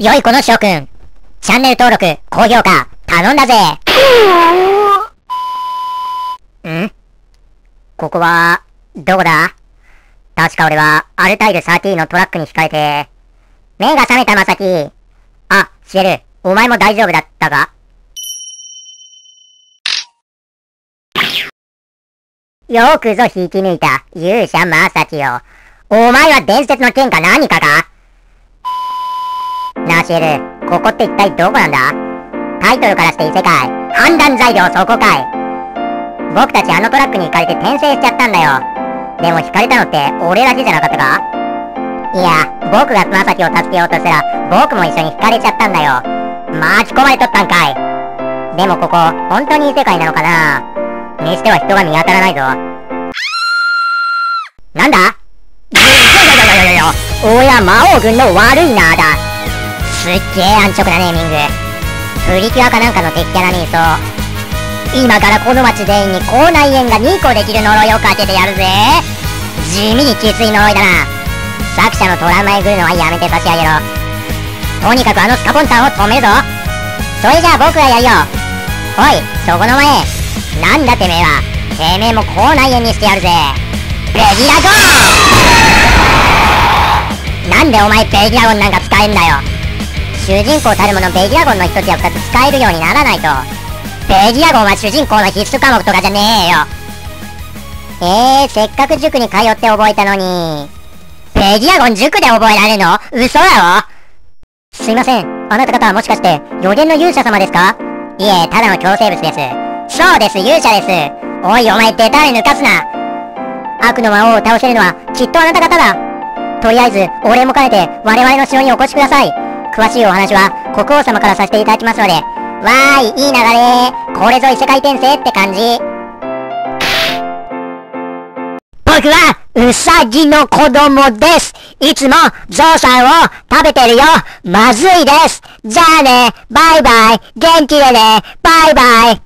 よいこの翔くん。チャンネル登録、高評価、頼んだぜ。ん？ここは、どこだ？確か俺は、アルタイル30のトラックに控えて、目が覚めたまさき。あ、シエル、お前も大丈夫だったか？よくぞ引き抜いた勇者まさきよ。お前は伝説の剣か何かか？なあシエル、ここって一体どこなんだ？タイトルからして異世界。判断材料そこかい。僕たちあのトラックに行かれて転生しちゃったんだよ。でも引かれたのって俺だけじゃなかったか？いや、僕がまさきを助けようとしたら、僕も一緒に引かれちゃったんだよ。巻き込まれとったんかい。でもここ、本当に異世界なのかな？にしては人が見当たらないぞ。なんだいやいやいやいやいやおや魔王軍の悪いなだ？すっげえ安直なネーミング。プリキュアかなんかの敵キャラにいそう。今からこの町全員に口内炎が2個できる呪いをかけてやるぜ。地味にきつい呪いだな。作者のトラウマへ来るのはやめて差し上げろ。とにかくあのスカポンタンを止めるぞ。それじゃあ僕がやるよ。おい、そこの前。なんだてめえは。てめえも口内炎にしてやるぜ。ベギラゴンなんでお前ベギラゴンなんか使えんだよ。主人公たるものベギラゴンの一つや二つ使えるようにならないと。ベギラゴンは主人公の必須科目とかじゃねえよ。えー、せっかく塾に通って覚えたのに。ベギラゴン塾で覚えられるの？嘘だろ？すいません。あなた方はもしかして、予言の勇者様ですか？いえ、ただの強生物です。そうです、勇者です。おい、お前、デタイ抜かすな。悪の魔王を倒せるのは、きっとあなた方だ。とりあえず、お礼も兼ねて、我々の城にお越しください。詳しいお話は、国王様からさせていただきますので。わーい、いい流れこれぞ異世界転生って感じ。僕は、うさぎの子供です。いつも、ゾウさんを食べてるよ。まずいです。じゃあね、バイバイ。元気でね、バイバイ。